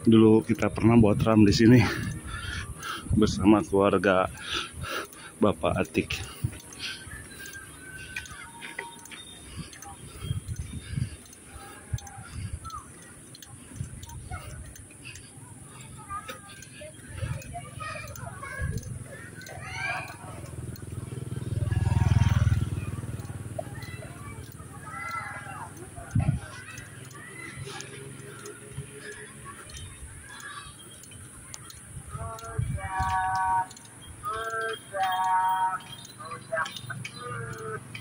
Dulu kita pernah buat ram di sini bersama keluarga Bapak Atik.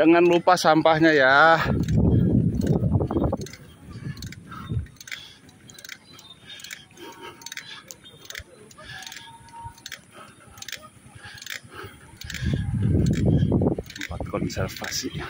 Jangan lupa sampahnya ya. Tempat konservasi.